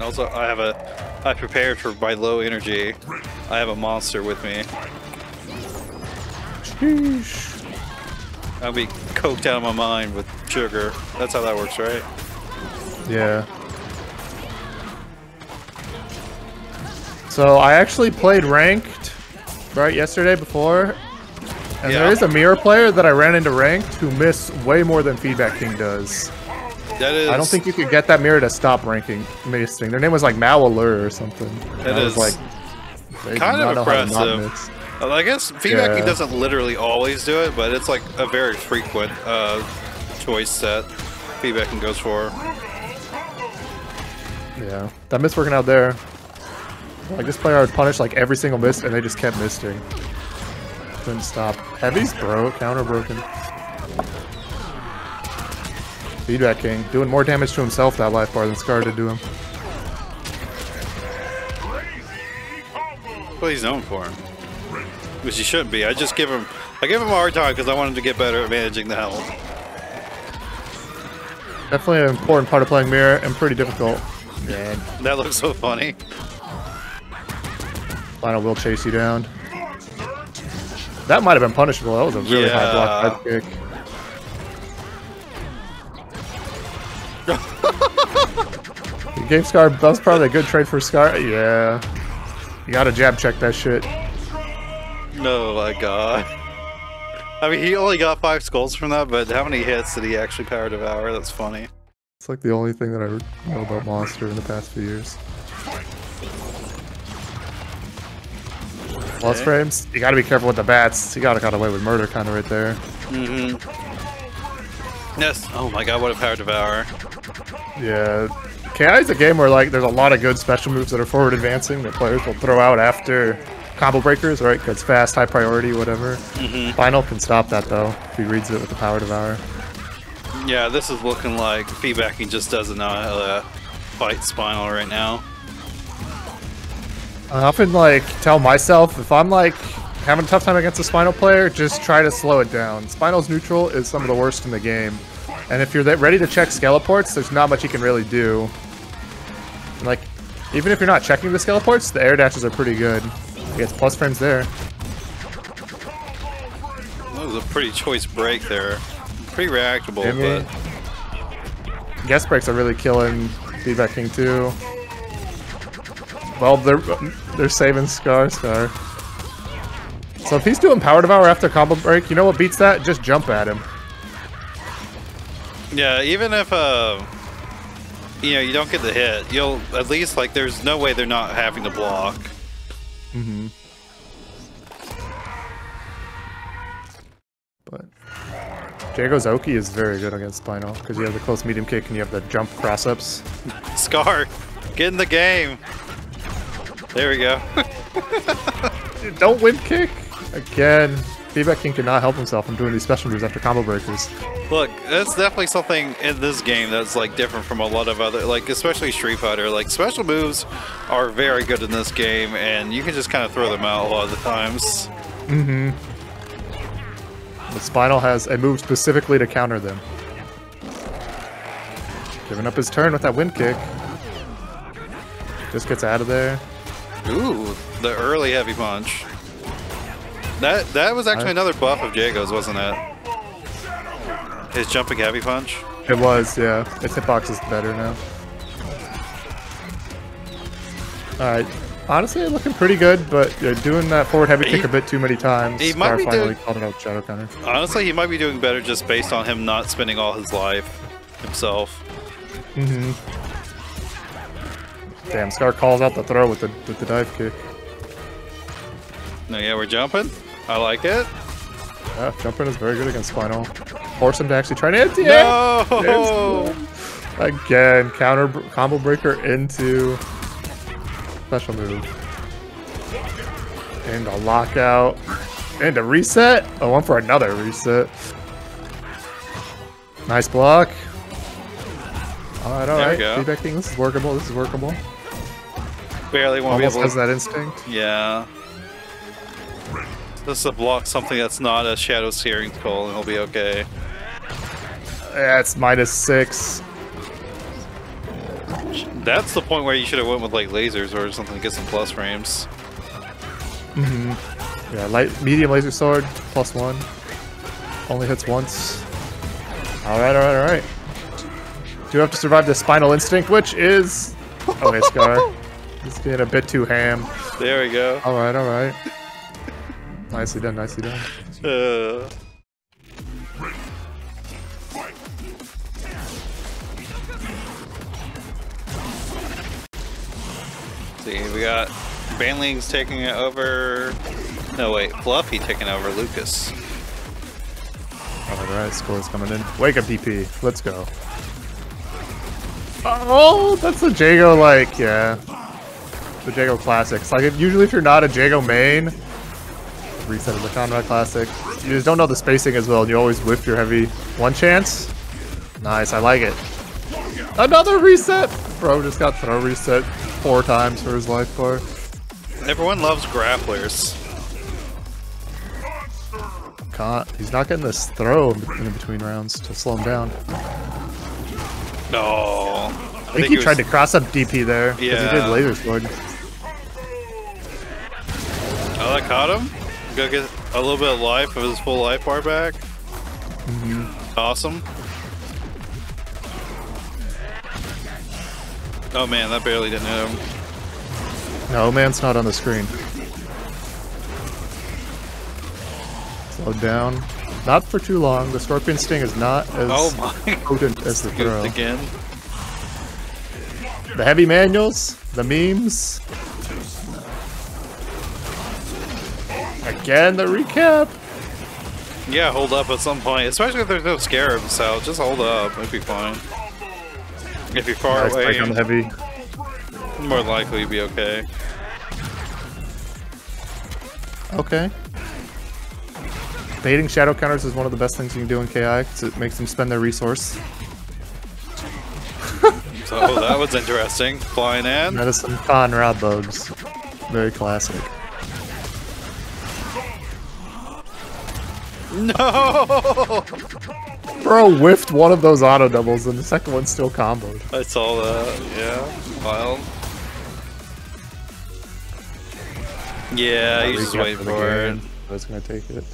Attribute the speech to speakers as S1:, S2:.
S1: Also, I have a. I prepared for my low energy. I have a monster with me.
S2: Sheesh.
S1: I'll be coked out of my mind with sugar. That's how that works, right?
S2: Yeah. So I actually played ranked right yesterday before, and
S1: Yeah.
S2: there is a Mira player that I ran into ranked who missed way more than Feedback King does.
S1: That is.
S2: I don't think you could get that Mira to stop ranking missing. Their name was like Malallure or something. And
S1: That
S2: I was like,
S1: kind of
S2: not know how to not
S1: impressive. I guess Feedback King
S2: Yeah.
S1: doesn't literally always do it, but it's like a very frequent uh, choice that Feedback King goes for.
S2: Yeah, that miss working out there. Like this player would punish like every single miss, and they just kept missing. Couldn't stop. Heavy's bro, counter broken. Feedback King doing more damage to himself that life bar than Scar did to him.
S1: What he's known for. Him, which he shouldn't be. I just give him. I give him a hard time because I want him to get better at managing the health.
S2: Definitely an important part of playing Mira and pretty difficult. Yeah,
S1: That looks so funny.
S2: Spinal will chase you down. That might have been punishable. That was a really high block
S1: Yeah.
S2: kick. You gave Scar. That was probably a good trade for Scar. Yeah. You gotta jab check that shit.
S1: No, my god. I mean, he only got five skulls from that, but how many hits did he actually power devour? That's funny.
S2: It's like the only thing that I know about Monster in the past few years. Lost
S1: Okay.
S2: frames. You gotta be careful with the bats. You gotta got away with murder kind of right there.
S1: Mm-hmm. Yes. Oh my god, what a power devour.
S2: Yeah. KI is a game where like there's a lot of good special moves that are forward advancing that players will throw out after combo breakers, right? Because fast, high priority, whatever.
S1: Mm-hmm.
S2: Spinal can stop that though if he reads it with the power devour.
S1: Yeah, this is looking like Feedback King just doesn't know how to fight Spinal right now.
S2: I often like tell myself if I'm like having a tough time against a Spinal player, just try to slow it down. Spinal's neutral is some of the worst in the game, and if you're that ready to check skeleports, there's not much you can really do. Like, even if you're not checking the skeleports, the air dashes are pretty good. He gets plus frames there.
S1: That was a pretty choice break there. Pretty reactable, but
S2: Guest breaks are really killing Feedback King too. Well, they're they're saving Scar Scar. So if he's doing Power Devour after combo break, you know what beats that? Just jump at him.
S1: Yeah, even if uh, you know you don't get the hit, you'll at least like there's no way they're not having to block.
S2: Mm-hmm. But Jago's Oki is very good against Spinal because you have the close medium kick and you have the jump cross ups.
S1: Scar, get in the game. There we go.
S2: Don't whip kick again. Feedback King cannot help himself from doing these special moves after combo breakers.
S1: Look, that's definitely something in this game that's like different from a lot of other, like especially Street Fighter. Like special moves are very good in this game, and you can just kind of throw them out a lot of the times.
S2: Mm-hmm. The Spinal has a move specifically to counter them. Giving up his turn with that wind kick. Just gets out of there.
S1: Ooh, the early heavy punch. That that was actually
S2: I-
S1: another buff of Jago's, wasn't it? His jumping heavy punch.
S2: It was, yeah. His hitbox is better now. Alright. Honestly, looking pretty good, but yeah, doing that forward heavy kick a bit too many times.
S1: he might be
S2: finally
S1: doing-
S2: called it out shadow counter.
S1: Honestly, he might be doing better just based on him not spending all his life himself.
S2: Mm-hmm. Damn, Scar calls out the throw with the with the dive kick.
S1: No, yeah, we're jumping. I like it.
S2: Yeah, jumping is very good against Spinal. Force him to actually try to hit the.
S1: No!
S2: Again, counter combo breaker into special move. And a lockout. And a reset. Oh, one for another reset. Nice block. Alright, alright. Feedback King. this is workable, this is workable.
S1: Barely won't be
S2: Almost
S1: able
S2: has
S1: to.
S2: that instinct.
S1: Yeah. This is a block something that's not a shadow searing skull, and he'll be okay.
S2: That's minus six.
S1: That's the point where you should have went with like lasers or something to get some plus frames. Mm -hmm.
S2: Yeah, light, medium laser sword, plus one. Only hits once. Alright, alright, alright. Do have to survive the Spinal Instinct, which is... Okay, Scar. He's being a bit too ham.
S1: There we go.
S2: Alright, alright. Nicely done, nicely done.
S1: Uh, see, we got Banling's taking it over. No, wait, Fluffy taking over Lucas.
S2: Alright, score's coming in. Wake up, DP. Let's go. Oh, that's the Jago, like, yeah. The Jago classics. Like, usually if you're not a Jago main, reset of the Kan-Ra classic, you just don't know the spacing as well, and you always whiff your heavy. One chance? Nice, I like it. Another reset! Bro just got throw reset four times for his life bar.
S1: Everyone loves grapplers.
S2: Can't. He's not getting this throw in between rounds to slow him down.
S1: No.
S2: I think, he, tried to cross up DP there. Because he did laser sword.
S1: Oh, that caught him? Go get a little bit of life of his full life bar back. Mm-hmm. Awesome. Oh man, that barely didn't hit him.
S2: No, man's not on the screen. Slow down. Not for too long. The Scorpion Sting is not as
S1: Oh my.
S2: potent as the throw.
S1: Again.
S2: The heavy manuals, the memes. Again, the recap.
S1: Yeah, hold up at some point, especially if there's no scarabs, so just hold up. It'll be fine. If you're far
S2: Nice
S1: away,
S2: break on heavy.
S1: more likely you'll be okay.
S2: Okay. Baiting shadow counters is one of the best things you can do in KI because it makes them spend their resource.
S1: So oh, that was interesting. Flying in.
S2: That is some Kan-Ra bugs. Very classic.
S1: No!
S2: Bro whiffed one of those auto doubles and the second one still comboed.
S1: I saw that. Yeah. Wild. Yeah, he's just
S2: Recap
S1: waiting for it.
S2: game. I was gonna take it.